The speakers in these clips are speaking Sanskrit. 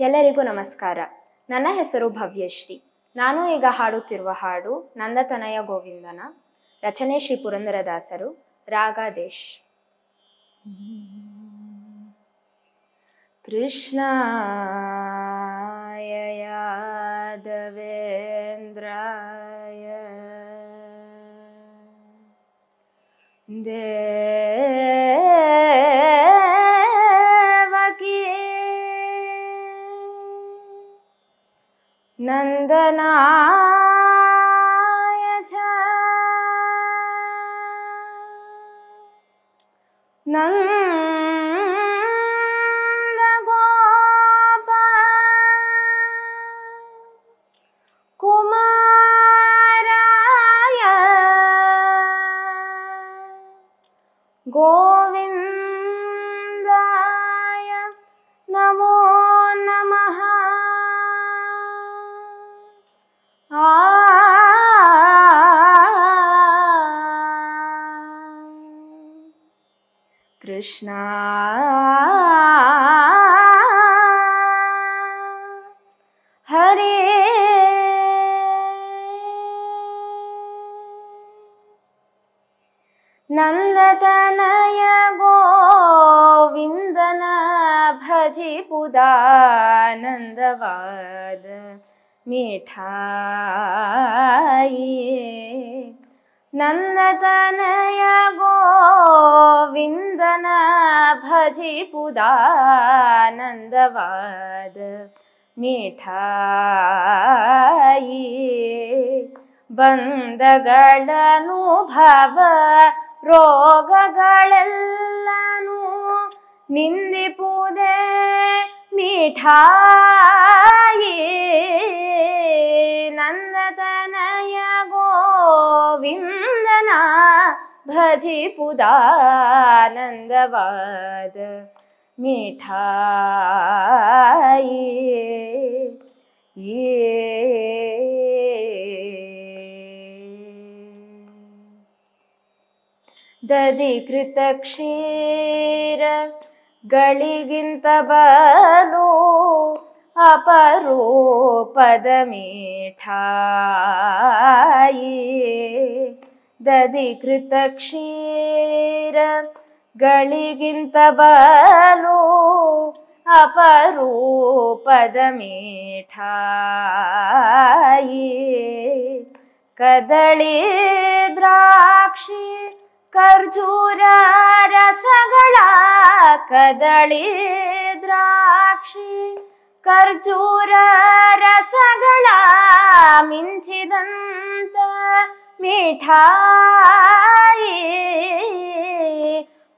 ಎಲ್ಲರಿಗೂ ನಮಸ್ಕಾರ. ನನ್ನ ಹೆಸರು ಭವ್ಯಶ್ರೀ. ನಾನು ಈಗ ಹಾಡುತ್ತಿರುವ ಹಾಡು ನಂದತನಯ ಗೋವಿಂದನ, ರಚನೆ ಶ್ರೀ ಪುರಂದರದಾಸರು, ರಾಗಾದೇಶ್. ಕೃಷ್ಣಾಯ वदनाय च नन्द कृष्णा हरे नन्दतनय गोविन्दन भजि पुदानन्दवाद नन्दवाद ಭಜಿಪುದಾನಂದವಾದ ಮಿಠಾಯಿ ನಂದತನಯ ಗೋವಿಂದನ ಭಜಿಪುದಾನಂದವಾದ ಮಿಠಾಯಿ ಬಂದಗಳನುಭವ ರೋಗಗಳೆಲ್ಲನೂ ನಿಂದಿಪುದೇ ಮಿಠಾಯಿ ಗೋವಿಂದನ ಭಜಿಪುದಾನಂದವಾದ ಮಿಠಾಯಿ ದಧಿಕೃತ ಕ್ಷೀರ ಗಳಿಗಿಂತ ಬಲು ಅಪರೂಪದ ಮಿಠಾಯಿ ದಧಿಕೃತ ಕ್ಷೀರ ಗಳಿಗಿಂತ ಬಲು ಅಪರೂಪದ ಮೇಠಾಯಿ. ಕದಳಿ ದ್ರಾಕ್ಷಿ ಖರ್ಜೂರ ರಸಗಳ ಕದಳಿ ದ್ರಾಕ್ಷಿ ಖರ್ಜೂರ ರಸಗಳ ಮಿಂಚಿದಂತ मीठा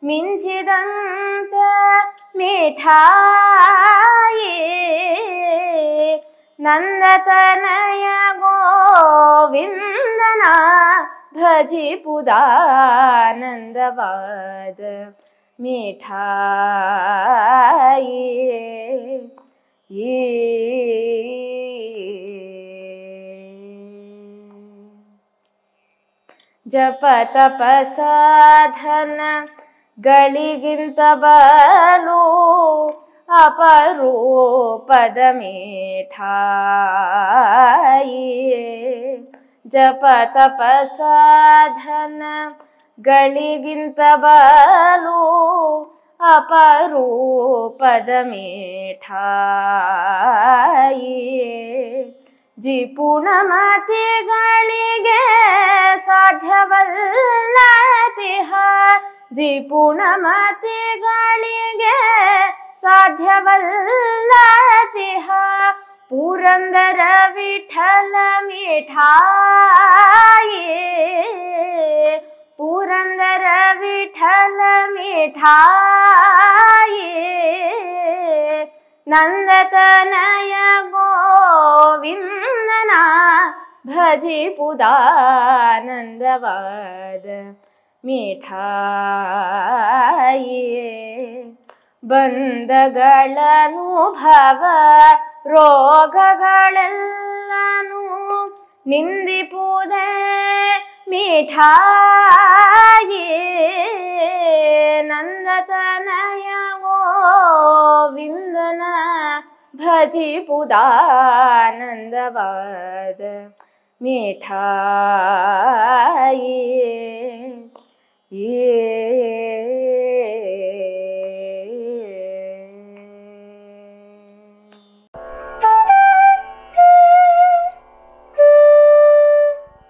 मिञ्चिदन्त मीठाय नन्दतनय गोविन्दना भजिपुदानन्दवाद मीठायि ಜಪ ತಪ ಸಾಧನ ಗಳಿಗಿಂತ ಬಲು ಅಪರೂಪದ ಮಿಠಾಯಿ ಜಪ ತಪ ಸಾಧನ ಗಳಿಗಿಂತ ಬಲು ಅಪರೂಪದ ಮಿಠಾಯಿ ಜಿಪುಣಮತಿಗಳಿಗೆ ಸಾಧ್ಯವಲ್ಲತಿಹ ಜಿಪುಣಮತಿಗಳಿಗೆ ಸಾಧ್ಯವಲ್ಲತಿಹ ಪುರಂದರ ವಿಠಲ ಮಿಠಾಯಿ ಪುರಂದರ ವಿಠಲ ಮಿಠಾಯಿ ನಂದತನಯ ಗೋವಿಂದನ ಭಜಿಪುದಾನಂದವಾದ ಬಂದಗಳನು ಭವ ರೋಗಗಳೆಲ್ಲನೂ ನಿಂದಿಪುದೇ ಮಿಠಾಯಿಯೇ. ನಂದತ ಗೋವಿಂದನ ಭಜಿಪುದಾನಂದವಾದ ಮಿಠಾಯಿ ಏ